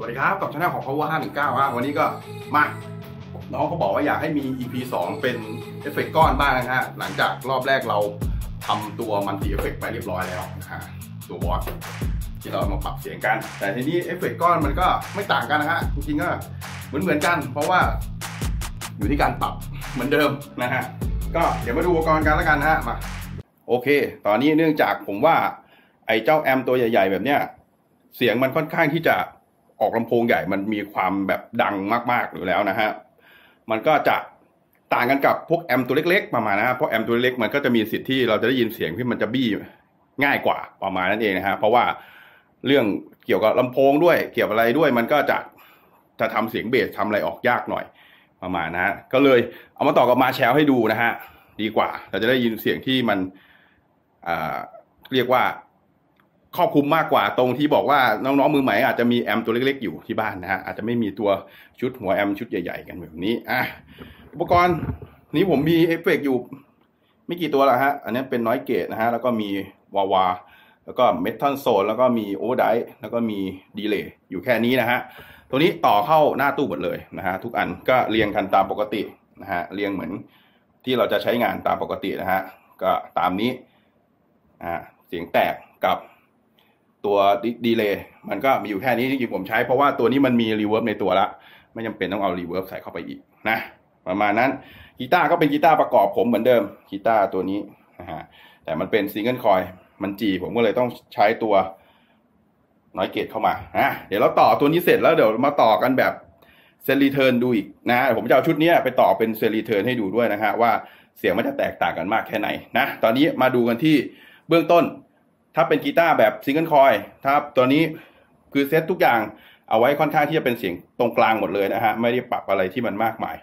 สวัสดีครับ กับช่องของ power 519ฮะวันนี้ก็มาน้องเขาบอกว่าอยากให้มี EP 2 เป็นเอฟเฟกต์ก้อนบ้างนะฮะ หลังจากรอบแรกเราทำตัว multi effect ไปเรียบร้อยแล้วนะฮะตัวบอสที่เรามาปรับเสียงกัน แต่ทีนี้เอฟเฟกต์ก้อนมันก็ไม่ต่างกันนะฮะ จริงๆก็เหมือนเหมือนกัน เพราะว่าอยู่ที่การปรับเหมือนเดิมนะฮะ ก็เดี๋ยวมาดูอุปกรณ์กันแล้วกันนะฮะมาโอเค ตอนนี้เนื่องจากผมว่าไอ้เจ้าแอมตัวใหญ่ ๆ แบบเนี้ยเสียงมันค่อนข้างที่จะ ออกลำโพงใหญ่มันมีความแบบดังมากๆอยู่แล้วนะฮะมันก็จะต่างกันกับพวกแอมตัวเล็ก ๆ ประมาณนะฮะเพราะแอมตัวเล็กมันก็จะมีสิทธิ์ที่เราจะได้ยินเสียงที่มันจะบี้ง่ายกว่าประมาณนั้นเองนะฮะเพราะว่าเรื่องเกี่ยวกับลำโพงด้วย เกี่ยวกับอะไรด้วยมันก็จะจะทำเสียงเบสทำอะไรออกยากหน่อยประมาณนะฮะก็เลยเอามาต่อกับมาแชลให้ดูนะฮะดีกว่า เราจะได้ยินเสียงที่มันเรียกว่า ครอบคลุมมากกว่าตรงที่บอกว่าน้องๆมือใหม่อาจจะมีแอมป์ตัวเล็กๆอยู่ที่บ้านนะฮะอาจจะไม่มีตัวชุดหัวแอมป์ชุดใหญ่ ๆ กันแบบนี้อะอุปกรณ์นี้ผมมีเอฟเฟกต์อยู่ไม่กี่ตัวแล้วฮะอันนี้เป็น noise gate นะฮะแล้วก็มี wah wah แล้วก็ Metal Zone แล้วก็มี overdrive แล้วก็มี delay อยู่แค่นี้นะฮะตัวนี้ต่อเข้าหน้าตู้หมดเลยนะฮะทุกอันก็เรียงกันตามปกตินะฮะเรียงเหมือนที่เราจะใช้งานตามปกตินะฮะก็ตามนี้อ่าเสียงแตกกับ ตัว delay มันก็มีอยู่แค่นี้ที่ผมใช้เพราะว่าตัวนี้มันมี reverb ในตัวละไม่จำเป็นต้องเอา reverb ใส่เข้าไปอีกนะ ประมาณนั้นกีตาร์ก็เป็นกีตาร์ประกอบผมเหมือนเดิมกีตาร์ตัวนี้นะฮะแต่มันเป็น single coil มันจี่ผมก็เลยต้องใช้ตัว noise gate เข้ามานะเดี๋ยวเราต่อตัวนี้เสร็จแล้วเดี๋ยวมาต่อกันแบบsend return ดูอีกนะผมจะเอาชุดนี้ไปต่อเป็น send return ให้ดูด้วยนะฮะว่าเสียงมันจะแตกต่างกันมากแค่ไหนนะตอนนี้มาดูกันที่เบื้องต้น ถ้าเป็นกีตาร์แบบ single coil ถ้าตัวนี้คือเซตทุกอย่างเอาไว้ค่อนข้างที่จะเป็นเสียงตรงกลางหมดเลยนะฮะไม่ได้ปรับอะไรที่มันมากมาย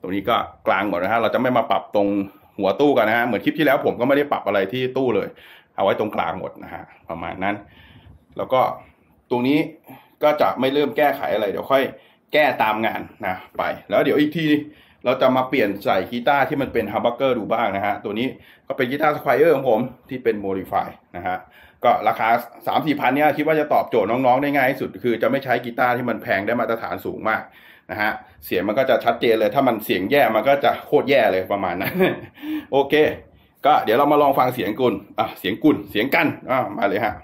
ตรงนี้ก็กลางหมดนะฮะเราจะไม่มาปรับตรงหัวตู้กันนะฮะเหมือนคลิปที่แล้วผมก็ไม่ได้ปรับอะไรที่ตู้เลย เอาไว้ตรงกลางหมดนะฮะประมาณนั้น แล้วก็ตรงนี้ก็จะไม่เริ่มแก้ไขอะไรเดี๋ยวค่อยแก้ตามงานนะไป แล้วเดี๋ยวอีกที เราจะมาเปลี่ยนใส่กีตาร์ที่มันเป็น humbucker ดูบ้างนะฮะ ตัวนี้ก็เป็นกีตาร์ Squier ของผมที่เป็น modify นะฮะ ก็ราคาสามสี่พันเนี่ยคิดว่าจะตอบโจทย์น้องๆได้ง่ายที่สุด คือจะไม่ใช้กีตาร์ที่มันแพงได้มาตรฐานสูงมากนะฮะ เสียงมันก็จะชัดเจนเลย ถ้ามันเสียงแย่มันก็จะโคตรแย่เลยประมาณนั้น โอเค ก็เดี๋ยวเรามาลองฟังเสียงกุลอะเสียงกุลเสียงกันอะมาเลยฮะ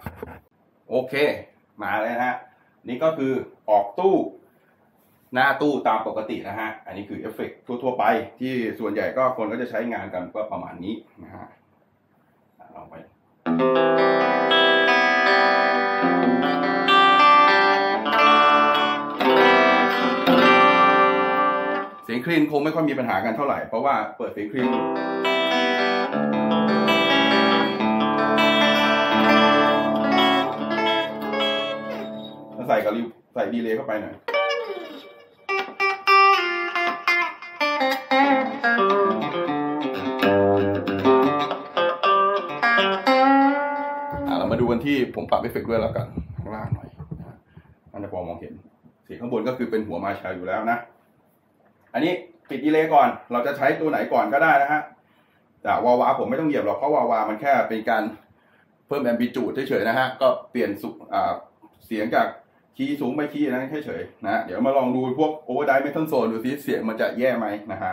โอเค มาเลยฮะ นี่ก็คือออกตู้ หน้าตู้ตามปกตินะฮะ อันนี้คือเอฟเฟกทั่วๆไป ที่ส่วนใหญ่ก็คนก็จะใช้งานกันก็ประมาณนี้นะฮะลองไปเสียงคลีนคงไม่ค่อยมีปัญหากันเท่าไหร่ เพราะว่าเปิดเสียงคลีนใส่กับใส่ดีเลย์เข้าไปหน่อย ที่ผมปรับเอฟเฟกด้วยแล้วกันข้างล่างหน่อยนะมันจะพอมองเห็นเสียงข้างบนก็คือเป็นหัว Marshall อยู่แล้วนะ อันนี้ปิด delay ก่อน เราจะใช้ตัวไหนก่อนก็ได้นะฮะแต่ wah wah ผมไม่ต้องเหยียบหรอกเพราะ wah wah มันแค่เป็นการเพิ่ม amplitude เฉยๆนะฮะก็เปลี่ยนสุ้มเสียงจากคีย์สูงไปคีย์นั้นเฉยๆนะเดี๋ยวมาลองดูพวก overdrive Metal Zone ดูซิเสียงมันจะแย่ไหมนะฮะ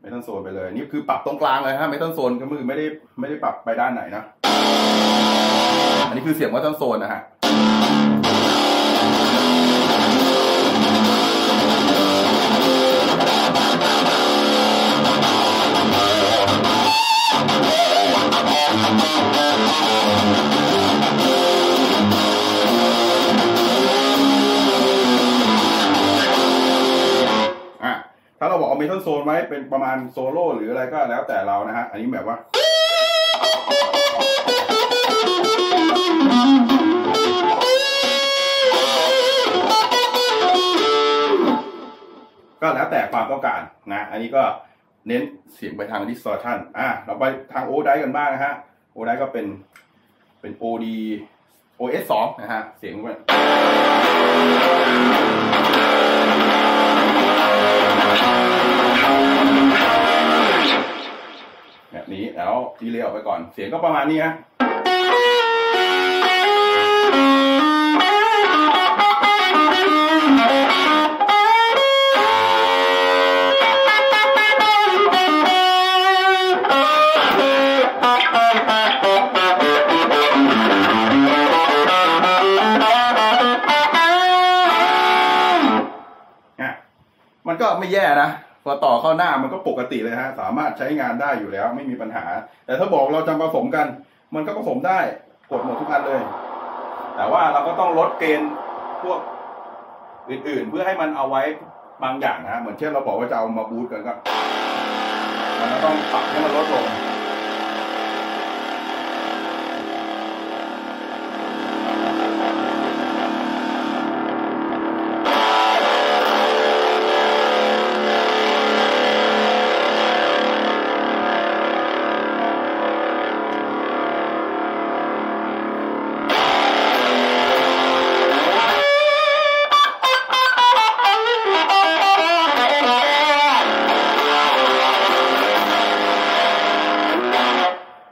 Metal Zone ไปเลย นี่คือปรับตรงกลางเลยฮะ Metal Zone ก็มือไม่ได้ไม่ได้ปรับไปด้านไหนนะ อันนี้คือเสียงเมทัลโซนนะฮะอะถ้าเราบอกเอาเมทัลโซนไว้เป็นประมาณโซโล่หรืออะไรก็แล้วแต่เรานะฮะ อันนี้แบบว่า ก็แล้วแต่ความต้องการนะ อันนี้ก็เน้นเสียงไปทาง distortion อะ เราไปทางโอไดกันบ้างนะฮะ โอไดก็เป็น เป็น OD OS 2นะฮะ เสียงมันแบบนี้แล้วดีเลย์ออกไปก่อน เสียงก็ประมาณนี้ฮะ ก็ไม่แย่นะพอต่อเข้าหน้ามันก็ปกติเลยฮะ สามารถใช้งานได้อยู่แล้ว ไม่มีปัญหา แต่ถ้าบอกเราจะผสมกัน มันก็ผสมได้กดหมดทุกอันเลย แต่ว่าเราก็ต้องลดเกณฑ์พวกอื่นๆ เพื่อให้มันเอาไว้บางอย่างนะเหมือนเช่นเราบอกว่าจะเอามาบูตกันก็ มันก็ต้องปรับให้มันลดลง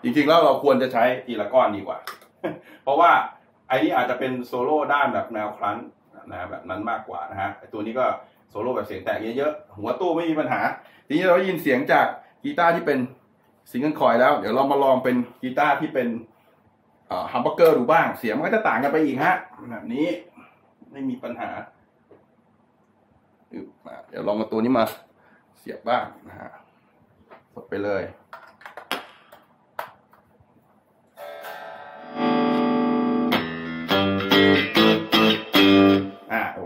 จริงๆแล้วเราควรจะใช้ทีละก้อนดีกว่า เพราะว่าไอ้นี่อาจจะเป็นโซโล่ด้านแบบแนว crunch นะแบบนั้นมากกว่านะฮะตัวนี้ก็โซโล่แบบเสียงแตกเยอะๆหัวตู้ไม่มีปัญหา ทีนี้เราได้ยินเสียงจากกีตาร์ที่เป็น single coil แล้ว เดี๋ยวเรามาลองเป็นกีตาร์ที่เป็น humbucker ดูบ้าง เสียงมันก็จะต่างกันไปอีกฮะแบบนี้ไม่มีปัญหาอึ๊บมาเดี๋ยวลองเอาตัวนี้มาเสียบบ้างนะฮะกดไปเลย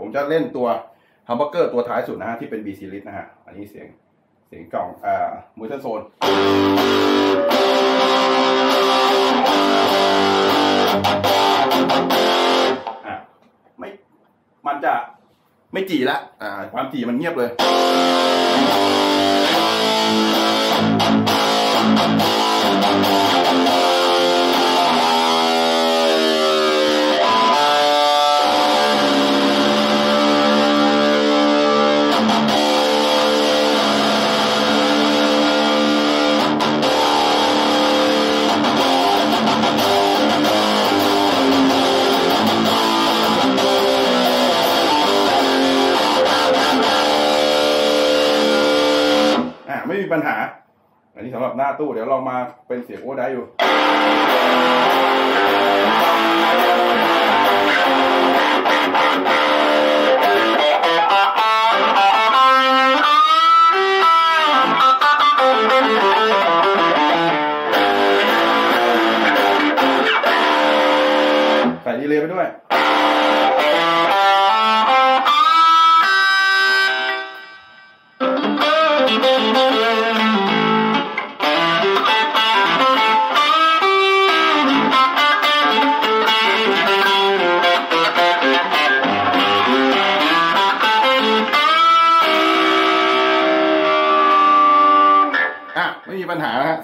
ผมจะเล่นตัวฮัมเบอร์เกอร์ตัวท้ายสุดนะฮะที่เป็น B series นะฮะ อันนี้เสียงเสียงกล่องอ่ามูเทอร์โซนอ่าไม่มันจะไม่จีละอ่าความจีมันเงียบเลย ไม่มีปัญหา อันนี้สำหรับหน้าตู้เดี๋ยวลองมาเป็นเสียงโอ้ได้อยู่ใส่ดีเลยไปด้วย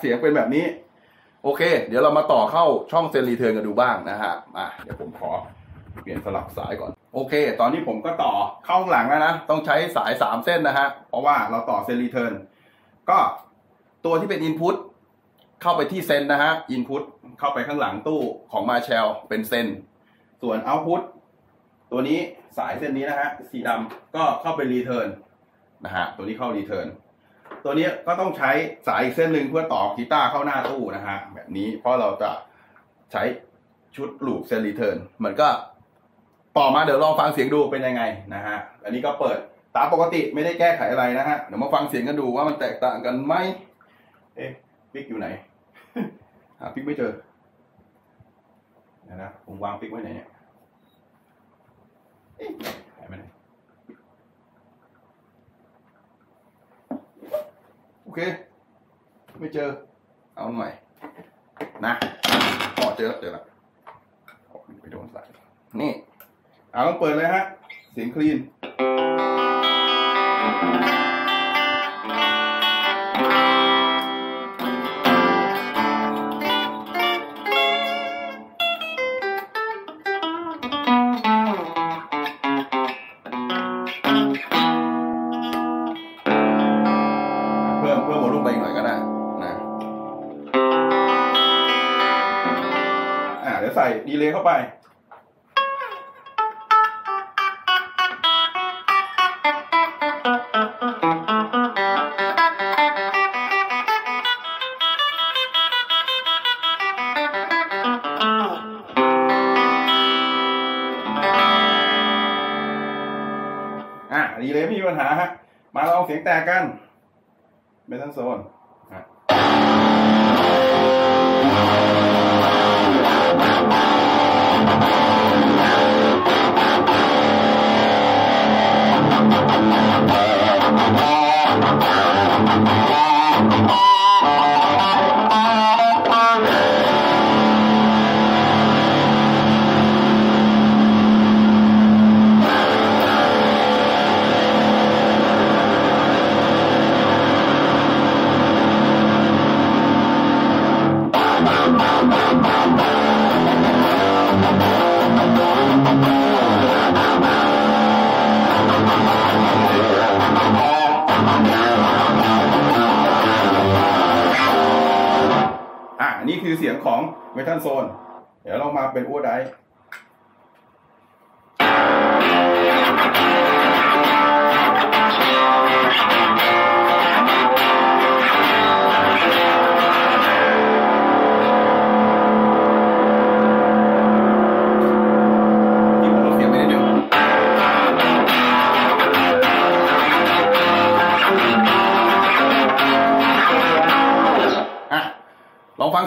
เสียงเป็นแบบนี้ โอเค เดี๋ยวเรามาต่อเข้าช่อง send return กันดูบ้างนะฮะอะเดี๋ยวผมขอเปลี่ยนสลับสายก่อน โอเค ตอนนี้ผมก็ต่อเข้าข้างหลังแล้วนะ ต้องใช้สายสามเส้นนะฮะ เพราะว่าเราต่อ send return ก็ตัวที่เป็น input เข้าไปที่ send นะฮะ input เข้าไปข้างหลังตู้ของ Marshall เป็น send ส่วน output ตัวนี้สายเส้นนี้นะฮะสีดำก็เข้าไป returnนะฮะตัวนี้เข้า return ตัวนี้ก็ต้องใช้สายอีกเส้นหนึ่งเพื่อต่อกีตาร์เข้าหน้าตู้นะฮะแบบนี้เพราะเราจะใช้ชุด loop send return เหมือนก็ต่อมาเดี๋ยวลองฟังเสียงดูเป็นยังไงนะฮะอันนี้ก็เปิดตามปกติไม่ได้แก้ไขอะไรนะฮะเดี๋ยวมาฟังเสียงกันดูว่ามันแตกต่างกันไหมเอ๊ะ pick อยู่ไหนหา pick ไม่เจอนะผมวาง pick ไว้ไหนเนี่ยเอ๊ะหายไปไหน โอ เค ไม่เจอ เอาอันใหม่ นะอ๋อเจอแล้วเจอแล้วไปโดนสายนี่เอาต้องเปิดเลยฮะ เสียงคลีน ล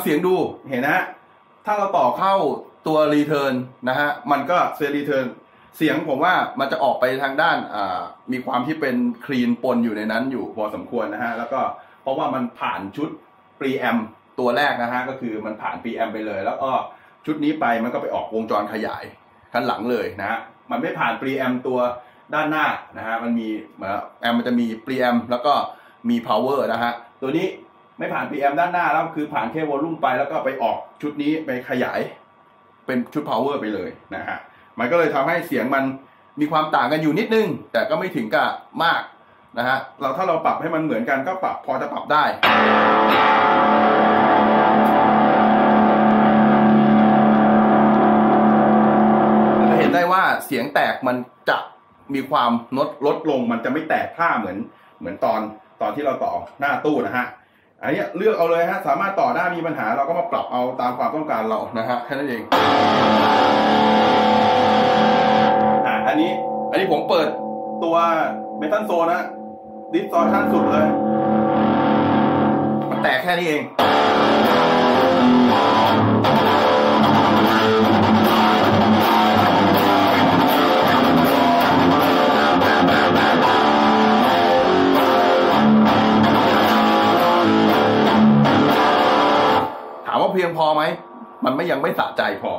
เสียงดูเห็นนะฮะถ้าเราต่อเข้าตัว return นะฮะมันก็ send return เสียงผมว่ามันจะออกไปทางด้านอ่ามีความที่เป็น clean ปนอยู่ในนั้นอยู่พอสมควรนะฮะแล้วก็เพราะว่ามันผ่านชุด preamp ตัวแรกนะฮะก็คือมันผ่าน preamp ไปเลย แล้วก็ชุดนี้ไปมันก็ไปออกวงจรขยายข้างหลังเลยนะฮะมันไม่ผ่าน preamp ตัวด้านหน้านะฮะมันมี amp มันจะมี preamp แล้วก็มี power นะฮะตัวนี้ ไม่ผ่าน PM ด้านหน้าแล้วคือผ่านแค่วอลลุ่มไปแล้วก็ไปออกชุดนี้ไปขยายเป็นชุด power ไปเลยนะฮะมันก็เลยทำให้เสียงมันมีความต่างกันอยู่นิดนึง แต่ก็ไม่ถึงกับมากนะฮะเราถ้าเราปรับให้มันเหมือนกันก็ปรับพอจะปรับได้จะเห็นได้ว่าเสียงแตกมันจะมีความลดลดลง มันจะไม่แตกผ้าเหมือนเหมือนตอนตอนที่เราต่อหน้าตู้นะฮะ อันนี้เลือกเอาเลยฮะ สามารถต่อได้มีปัญหาเราก็มาปรับเอาตามความต้องการเรานะฮะแค่นั้นเองอ่าอันนี้ อันนี้ผมเปิดตัวเมทัลโซนะดิสซอร์ชันสุดเลย มันแตกแค่นี้เอง ไหม มันไม่ยังไม่สะใจพอ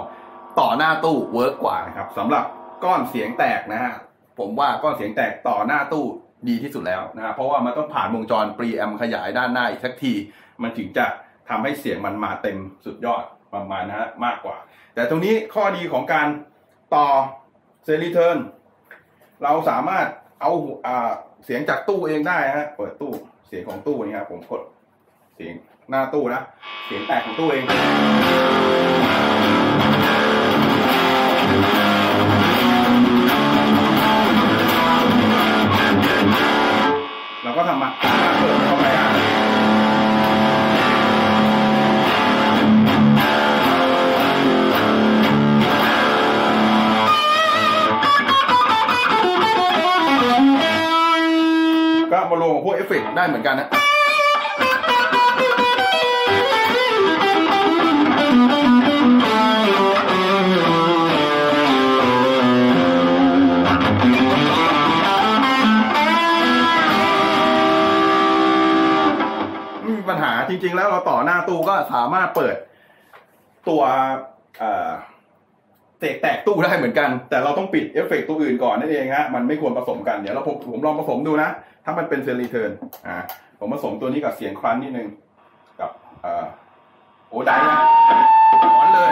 ต่อหน้าตู้ work กว่านะครับสำหรับก้อนเสียงแตกนะฮะผมว่าก้อนเสียงแตกต่อหน้าตู้ดีที่สุดแล้วนะฮะเพราะว่ามันต้องผ่านวงจร preamp ขยายด้านหน้าอีกสักที มันถึงจะทำให้เสียงมันมาเต็มสุดยอดประมาณนะฮะมากกว่า แต่ตรงนี้ข้อดีของการต่อ send return เราสามารถเอาอ่าเสียงจากตู้เองได้ฮะเปิดตู้เสียงของตู้นี่ครับผมกดเสียง หน้าตู้นะ เสียงแตกของตู้เองเราก็ทำมาเปิดเข้าไปอะก็มาลงกับพวกเอฟเฟกต์ได้เหมือนกันนะ จริง ๆ แล้วเราต่อหน้าตู้ก็สามารถเปิดตัวเสียงแตกตู้ได้เหมือนกัน แต่เราต้องปิดเอฟเฟกต์ตัวอื่นก่อนนั่นเองฮะมันไม่ควรผสมกัน เดี๋ยวเราผมผมลองผสมดูนะ ถ้ามันเป็นเซรีเทิร์นอ่าผมผสมตัวนี้กับเสียงครันนิดนึง กับอโอ้ได้นะหอนเลย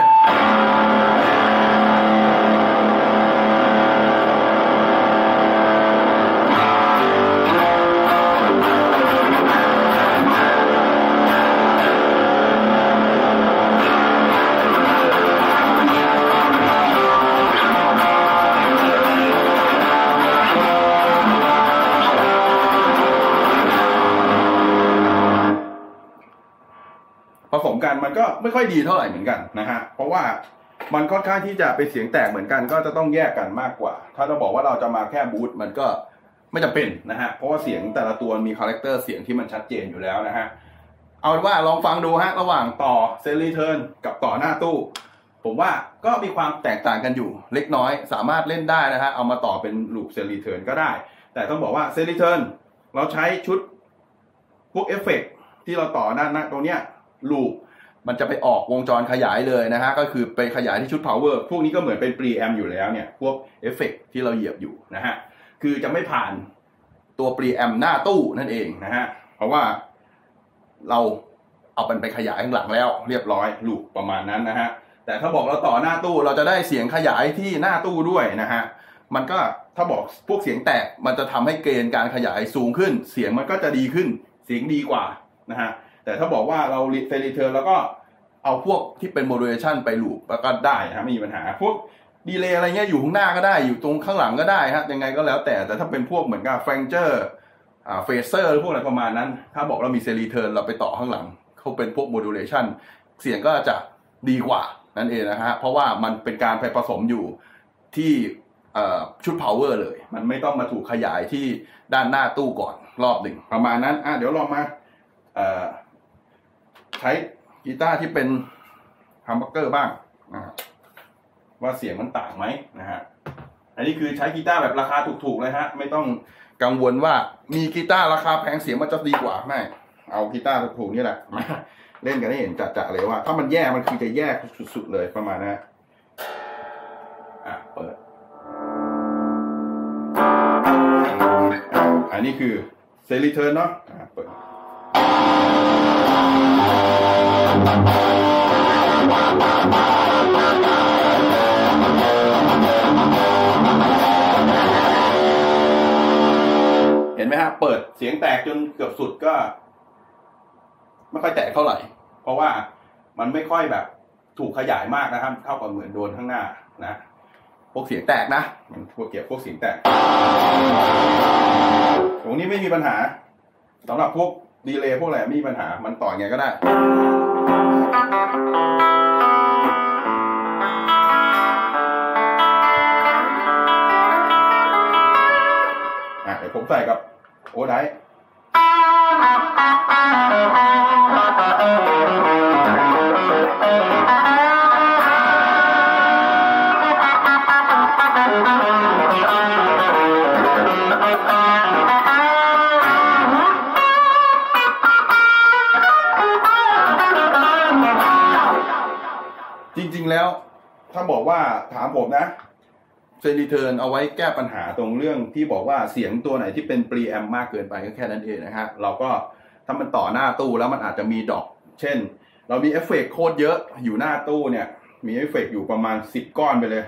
ไม่ค่อยดีเท่าไหร่เหมือนกันนะฮะเพราะว่ามันค่อนข้างที่จะเป็นเสียงแตกเหมือนกัน ก็จะต้องแยกกันมากกว่า ถ้าเราบอกว่าเราจะมาแค่ boost มันก็ไม่จำเป็นนะฮะเพราะว่าเสียงแต่ละตัวมี character เสียงที่มันชัดเจนอยู่แล้วนะฮะเอาว่าลองฟังดูฮะระหว่างต่อ send return กับต่อหน้าตู้ ผมว่าก็มีความแตกต่างกันอยู่ เล็กน้อยสามารถเล่นได้นะฮะเอามาต่อเป็น loop send return ก็ได้ แต่ต้องบอกว่า send return เราใช้ชุดพวกเอฟเฟกต์ที่เราต่อหน้าหน้าตรงเนี้ย loop มันจะไปออกวงจรขยายเลยนะฮะ ก็คือไปขยายที่ชุด power พวกนี้ก็เหมือนเป็น preamp อยู่แล้วเนี่ย พวกเอฟเฟกต์ที่เราเหยียบอยู่นะฮะ คือจะไม่ผ่านตัว preamp หน้าตู้นั่นเองนะฮะ เพราะว่าเราเอามันไปขยายข้างหลังแล้ว เรียบร้อยแล้วประมาณนั้นนะฮะ แต่ถ้าบอกเราต่อหน้าตู้เราจะได้เสียงขยายที่หน้าตู้ด้วยนะฮะ มันก็ถ้าบอกพวกเสียงแตกมันจะทำให้ gain การขยายสูงขึ้น เสียงมันก็จะดีขึ้น เสียงดีกว่านะฮะ แต่ถ้าบอกว่าเรา send return แล้วก็เอาพวกที่เป็น modulation ไป loop แล้วก็ได้นะไม่มีปัญหา พวก delay อะไรเงี้ยอยู่ข้างหน้าก็ได้อยู่ตรงข้างหลังก็ได้ฮะยังไงก็แล้วแต่แต่ถ้าเป็นพวกเหมือนกับ flanger อ่า phaser พวกอะไรประมาณนั้น ถ้าบอกเรามี send return เราไปต่อข้างหลังเขาเป็นพวก modulation เสียงก็จะดีกว่านั่นเองนะฮะเพราะว่ามันเป็นการไปผสมอยู่ที่ชุด power เลย มันไม่ต้องมาถูกขยายที่ด้านหน้าตู้ก่อนรอบหนึ่งประมาณนั้นอะเดี๋ยวลองมา ใช้กีตาร์ที่เป็น humbucker บ้างนะว่าเสียงมันต่างไหมนะฮะอันนี้คือใช้กีตาร์แบบราคาถูกๆเลยฮะ ไม่ต้องกังวลว่ามีกีตาร์ราคาแพงเสียงมันจะดีกว่าไม่เอากีตาร์ถูกๆนี่แหละมาเล่นกันให้เห็นจัดๆเลยว่า ถ้ามันแย่มันคือจะแย่สุดๆเลยประมาณนะอะเปิด อันนี้คือเซรีเทิร์นเนาะอะเปิด เห็นไหมฮะ เปิดเสียงแตกจนเกือบสุดก็ ไม่ค่อยแตกเท่าไหร่ เพราะว่ามันไม่ค่อยแบบ ถูกขยายมากนะครับ เท่ากับเหมือนโดนข้างหน้านะพวกเสียงแตกนะมันพวกเกี่ยวพวกเสียงแตก ตรงนี้ไม่มีปัญหาสำหรับพวกดีเลย์พวกอะไรไม่มีปัญหา มันต่อไงก็ได้ อะเดี๋ยวผ ถ้าบอกว่าถามผมนะ send return เอาไว้แก้ปัญหาตรงเรื่องที่บอกว่าเสียงตัวไหนที่เป็น preamp มากเกินไปก็แค่นั้นเองนะฮะเราก็ถ้ามันต่อหน้าตู้แล้วมันอาจจะมีดอก เช่น เรามีเอฟเฟกโคตรเยอะอยู่หน้าตู้เนี่ย มีเอฟเฟกอยู่ประมาณสิบก้อนไปเลย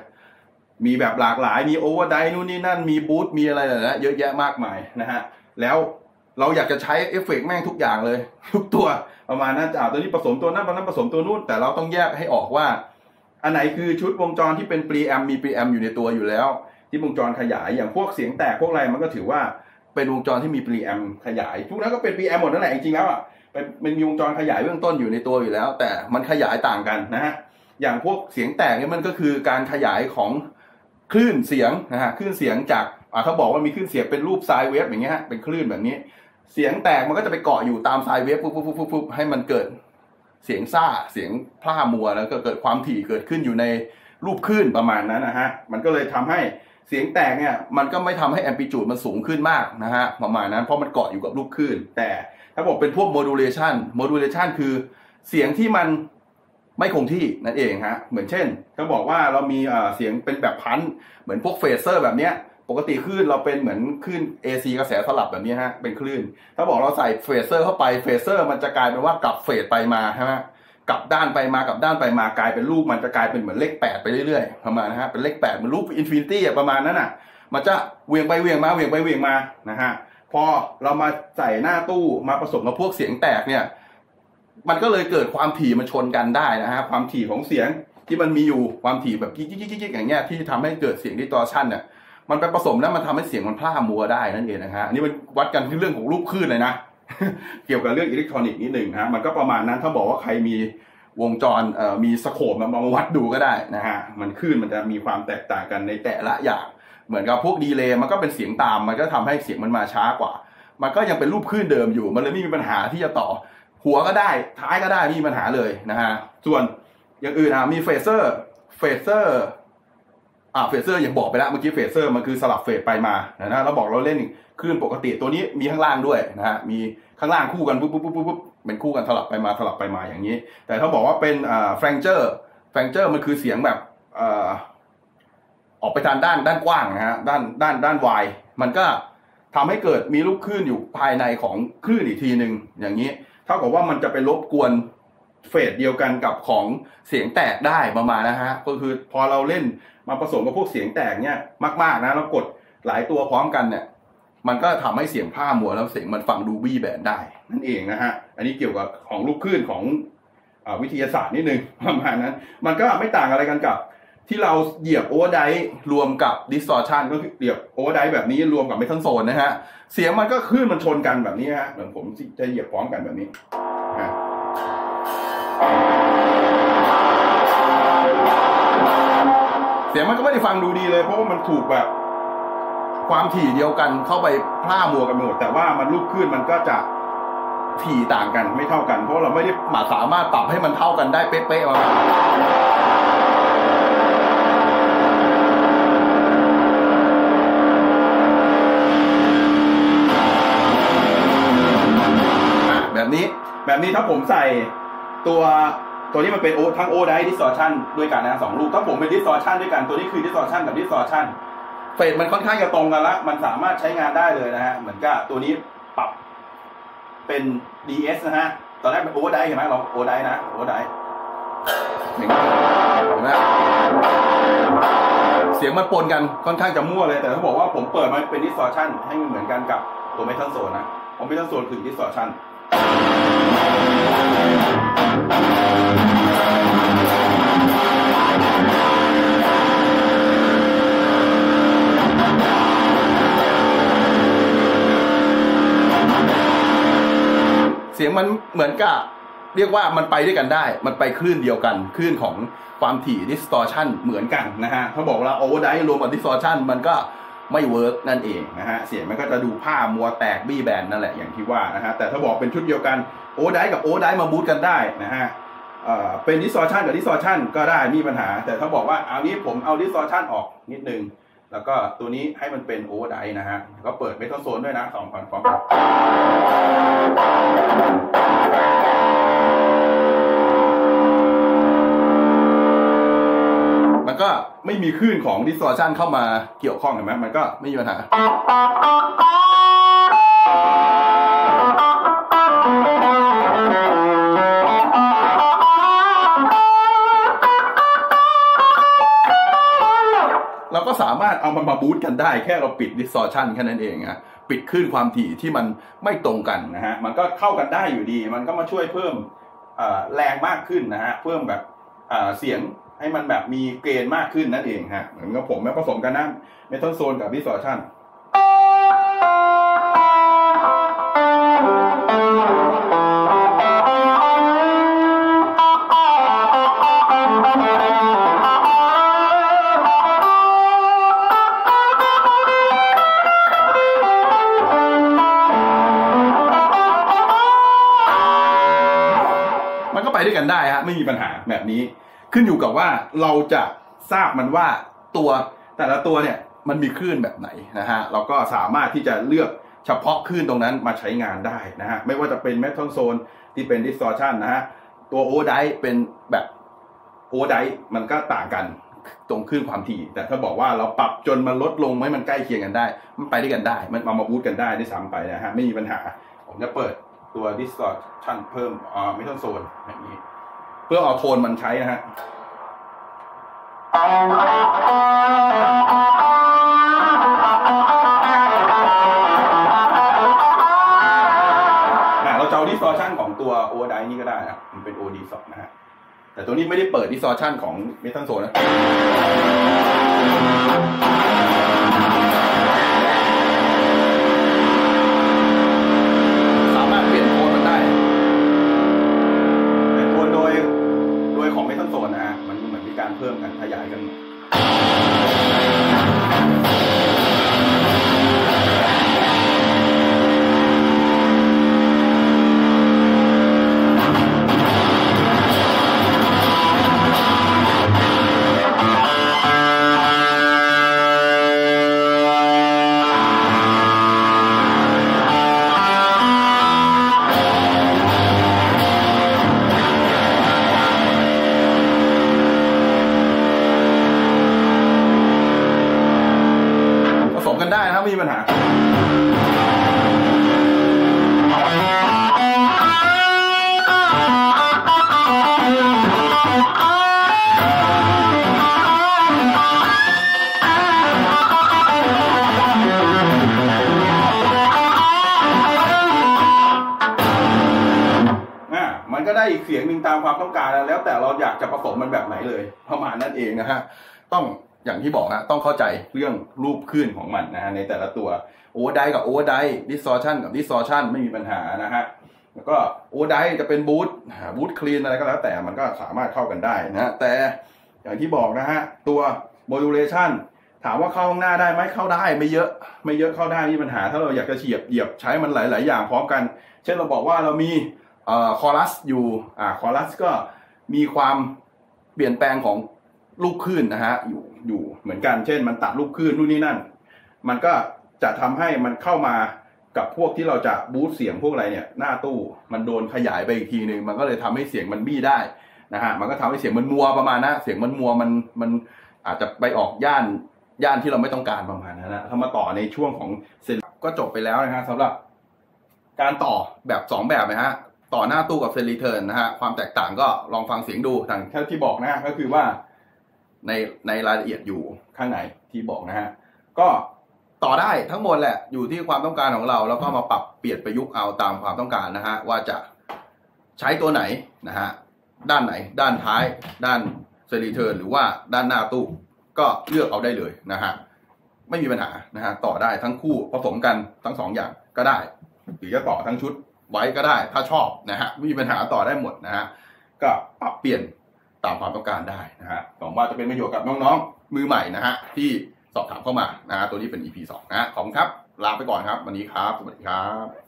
มีแบบหลากหลาย มี overdrive นู่นนี่นั่น มี boost มีอะไรนะเยอะแยะมากมายนะฮะ แล้วเราอยากจะใช้เอฟเฟกแม่งทุกอย่างเลย ทุกตัวประมาณนั้นจะเอาตัวนี้ผสมตัวนั้นตัวนั้นผสมตัวนู้นแต่เราต้องแยกให้ออกว่า อันไหนคือชุดวงจรที่เป็น preamp มี preamp อยู่ในตัวอยู่แล้ว ที่วงจรขยายอย่างพวกเสียงแตกพวกอะไรมันก็ถือว่าเป็นวงจรที่มี preamp ขยายทุกนั้นก็เป็น preamp หมดนั่นแหละจริงๆแล้วอะเป็นมันมีวงจรขยายเบื้องต้นอยู่ในตัวอยู่แล้ว แต่มันขยายต่างกันนะฮะอย่างพวกเสียงแตกเนี่ยมันก็คือการขยายของคลื่นเสียงนะฮะคลื่นเสียงจากอ่าเขาบอกว่ามีคลื่นเสียงเป็นรูป sine wave อย่างเงี้ยฮะเป็นคลื่นแบบนี้ เสียงแตกมันก็จะไปเกาะอยู่ตาม sine wave ปุ๊บปุ๊บปุ๊บปุ๊บให้มันเกิด เสียงซ่าเสียงพร่ามัวแล้วก็เกิดความถี่เกิดขึ้นอยู่ในรูปคลื่นประมาณนั้นนะฮะมันก็เลยทำให้เสียงแตกเนี่ยมันก็ไม่ทำให้ amplitude มันสูงขึ้นมากนะฮะประมาณนั้นเพราะมันเกาะอยู่กับรูปคลื่น แต่ถ้าบอกเป็นพวก modulation modulation คือเสียงที่มันไม่คงที่นั่นเองฮะเหมือนเช่น ถ้าบอกว่าเรามีเสียงเป็นแบบพันเหมือนพวก phaser แบบเนี้ย ปกติคลื่นเราเป็นเหมือนคลื่น AC กระแสสลับแบบนี้ฮะ เป็นคลื่น ถ้าบอกเราใส่ phaser เข้าไป phaser มันจะกลายเป็นว่ากลับ phase ไปมาใช่ไหมกลับด้านไปมากลับด้านไปมากลายเป็นรูปมันจะกลายเป็นเหมือนเลขแปดไปเรื่อยๆประมาณนะฮะเป็นเลขแปดเหมือนรูป infinity ประมาณนั้นอะ มันจะเหวี่ยงไปเหวี่ยงมาเหวี่ยงไปเหวี่ยงมานะฮะพอเรามาใส่หน้าตู้มาผสมกับพวกเสียงแตกเนี่ย มันก็เลยเกิดความถี่มันชนกันได้นะฮะความถี่ของเสียงที่มันมีอยู่ความถี่แบบกิ๊กกิ๊กกิ๊กอย่างเงี้ยที่ทำให้เกิดเสียง distortion เนี่ย มันไปผสมแล้วมันทำให้เสียงมันพร่ามัวได้นั่นเองนะฮะอันนี้มันวัดกันที่เรื่องของรูปคลื่นเลยนะ เกี่ยวกับเรื่องอิเล็กทรอนิกส์นิดหนึ่งนะมันก็ประมาณนั้นถ้าบอกว่าใครมีวงจรมี scope มาวัดดูก็ได้นะฮะมันคลื่นมันจะมีความแตกต่างกันในแต่ละอย่าง เหมือนกับพวก delay มันก็เป็นเสียงตามมันก็ทำให้เสียงมันมาช้ากว่า มันก็ยังเป็นรูปคลื่นเดิมอยู่ มันเลยไม่มีปัญหาที่จะต่อ หัวก็ได้ท้ายก็ได้ไม่มีปัญหาเลยนะฮะส่วนอย่างอื่นอะมี phaser phaser อ่า phaser อย่างบอกไปแล้วเมื่อกี้ phaser มันคือสลับ phase ไปมานะเราบอกเราเล่นคลื่นปกติตัวนี้มีข้างล่างด้วยนะฮะมีข้างล่างคู่กันปุ๊บปุ๊บปุ๊บปุ๊บเป็นคู่กันสลับไปมาสลับไปมาอย่างนี้ แต่ถ้าบอกว่าเป็นอ่า flanger flanger มันคือเสียงแบบอ่าออกไปทางด้านด้านกว้างนะฮะด้านด้านด้านวายมันก็ทำให้เกิดมีลูกคลื่นอยู่ภายในของคลื่นอีกทีหนึ่งอย่างนี้เท่ากับว่ามันจะไปรบกวน phase เดียวกันกับของเสียงแตกได้ประมาณนะฮะก็คือพอเราเล่นมาผสมกับพวกเสียงแตกเนี่ยมาก ๆนะแล้วกดหลายตัวพร้อมกันเนี่ยมันก็ทำให้เสียงพร่ามัวแล้วเสียงมันฟังดูบี้แบนได้นั่นเองนะฮะอันนี้เกี่ยวกับของลูกคลื่นของอวิทยาศาสตร์นิดนึงประมาณนั้น มันก็ไม่ต่างอะไรกันกับที่เราเหยียบโอเวอร์ไดรวมกับดิส t อร์ชันก็คือเหยียบโอเวอร์ไดแบบนี้รวมกับเมทัลโซนนะฮะ เสียงมันก็คลื่นมันชนกันแบบนี้ฮะเหมือนผมจะเหยียบพร้อมกันแบบนี้ เสียงมันก็ไม่ได้ฟังดูดีเลย เพราะว่ามันถูกแบบ ความถี่เดียวกันเข้าไปพร่ามัวกันหมดแต่ว่ามันลูกคลื่นมันก็จะถี่ต่างกันไม่เท่ากัน เพราะเราไม่ได้มาสามารถปรับให้มันเท่ากันได้เป๊ะๆมาแบบนี้แบบนี้ถ้าผมใส่ ตัวตัวนี้มันเป็นโอทั้งโอไดดิส t อชันด้วยกันนะสองลูกถ้าผมเป็นดิส t อชันด้วยกันตัวนี้คือดิส t อชันกับดิส t อชันเฟสมันค่อนข้างจะตรงกันละมันสามารถใช้งานได้เลยนะฮะเหมือนกับตัวนี้ปรับเป็น DS นะฮะตอนแรกเป็น overdrive เห็นไหมเรา overdrive นะ overdrive เห็นไหมเสียงมันปนกันค่อนข้างจะมั่วเลย แต่ถ้าบอกว่าผมเปิดมันเป็นดิส t อชันให้มันเหมือนกันกับตัวเมทัลโซนนะผมเมทัลโซนคือดิส t อชัน เสียงมันเหมือนกับเรียกว่ามันไปด้วยกันได้ มันไปคลื่นเดียวกัน คลื่นของความถี่ distortion เหมือนกันนะฮะ เขาบอกว่า overdrive รวมกับ distortion มันก็ ไม่ work นั่นเองนะฮะเสียงมันก็จะดูพร่ามัวแตกบี้แบนนั่นแหละอย่างที่ว่านะฮะแต่ถ้าบอกเป็นชุดเดียวกัน overdrive กับ overdrive มา boost กันได้นะฮะเป็น distortion กับ distortion ก็ได้มีปัญหา แต่ถ้าบอกว่าเอานี้ผมเอา distortion ออกนิดนึง แล้วก็ตัวนี้ให้มันเป็น overdrive นะฮะ ก็เปิด Metal Zone ด้วยนะสองพันฟอร์มมันก็ ไม่มีคลื่นของ distortion เข้ามาเกี่ยวข้องเห็นไหมมันก็ไม่มีปัญหาเราก็สามารถเอามันมาบูตกันได้แค่เราปิด distortion แค่นั้นเองอะปิดคลื่นความถี่ที่มันไม่ตรงกันนะฮะ มันก็เข้ากันได้อยู่ดี มันก็มาช่วยเพิ่มแรงมากขึ้นนะฮะ เพิ่มแบบเสียง ให้มันแบบมีเกณฑ์มากขึ้นนั่นเองฮะเหมือนกับผมแม้ผสมกันนะเมทัลโซนกับ distortion มันก็ไปด้วยกันได้ฮะไม่มีปัญหาแบบนี้ ขึ้นอยู่กับว่าเราจะทราบมันว่าตัวแต่ละตัวเนี่ยมันมีคลื่นแบบไหนนะฮะเราก็สามารถที่จะเลือกเฉพาะคลื่นตรงนั้นมาใช้งานได้นะฮะไม่ว่าจะเป็นเมทัลโซนที่เป็น distortion นะฮะตัวโอไดเป็นแบบโอไดมันก็ต่างกันตรงคลื่นความถี่ แต่ถ้าบอกว่าเราปรับจนมันลดลงให้มันใกล้เคียงกันได้ มันไปด้วยกันได้ มันมามาบูตกันได้ได้ซ้ำไปนะฮะไม่มีปัญหา ผมจะเปิดตัว distortion เพิ่มอ่า metal zone แบบนี้ เพื่อเอาโทนมันใช้นะฮะเราจะเอา distortion ของตัว overdrive นี่ก็ได้นะ มันเป็น OD2 นะฮะ แต่ตัวนี้ไม่ได้เปิด distortion ของ metal zone นะ ลโซนนะฮะ มันเหมือนมีการเพิ่มกันขยายกัน ก็ได้อีกเสียงหนึ่งตามความต้องการแล้ว แต่เราอยากจะผสมมันแบบไหนเลยประมาณนั้นเองนะฮะต้องอย่างที่บอกฮะต้องเข้าใจเรื่องรูปคลื่นของมันนะฮะในแต่ละตัว overdrive กับ overdrive distortion กับ distortion ไม่มีปัญหานะฮะแล้วก็ overdrive จะเป็น boost boost clean อะไรก็แล้วแต่มันก็สามารถเข้ากันได้นะแต่อย่างที่บอกนะฮะตัว modulation ถามว่าเข้าข้างหน้าได้ไหมเข้าได้ไม่เยอะ ไม่เยอะเข้าได้ไม่มีปัญหา ถ้าเราอยากจะเฉียบเหยียบใช้มันหลาย ๆ อย่างพร้อมกัน เช่นเราบอกว่าเรามี เอ่อคอรัสอยู่อ่าคอรัสก็มีความเปลี่ยนแปลงของลูกคลื่นนะฮะอยู่อยู่เหมือนกันเช่น มันตัดลูกคลื่นนู่นนี่นั่น มันก็จะทำให้มันเข้ามากับพวกที่เราจะบูสต์เสียงพวกอะไรเนี่ยหน้าตู้มันโดนขยายไปอีกทีหนึ่งมันก็เลยทำให้เสียงมันบี้ได้นะฮะมันก็ทำให้เสียงมันมัวประมาณนะเสียงมันมัวมันมันอาจจะไปออกย่านย่านที่เราไม่ต้องการประมาณนั้นนะถ้ามาต่อในช่วงของsend ก็จบไปแล้วนะฮะสำหรับการต่อแบบสองแบบนะฮะ ต่อหน้าตู้กับ send return นะฮะความแตกต่างก็ลองฟังเสียงดูทางแค่ที่บอกนะฮะก็คือว่าในในรายละเอียดอยู่ข้างในที่บอกนะฮะก็ต่อได้ทั้งหมดแหละอยู่ที่ความต้องการของเรา แล้วก็มาปรับเปลี่ยนประยุกต์เอาตามความต้องการนะฮะว่าจะใช้ตัวไหนนะฮะด้านไหน ด้านท้าย ด้าน send return หรือว่าด้านหน้าตู้ก็เลือกเอาได้เลยนะฮะไม่มีปัญหานะฮะต่อได้ทั้งคู่ผสมกันทั้งสองอย่างก็ได้ หรือจะต่อทั้งชุด ไว้ก็ได้ ถ้าชอบนะฮะไม่มีปัญหาต่อได้หมดนะฮะก็ปรับเปลี่ยนตามความต้องการได้นะฮะหวังว่าจะเป็นประโยชน์กับน้องๆ มือใหม่นะฮะที่สอบถามเข้ามานะฮะตัวนี้เป็น EP 2นะขอบคุณครับลาไปก่อนครับ วันนี้ครับสวัสดีครับ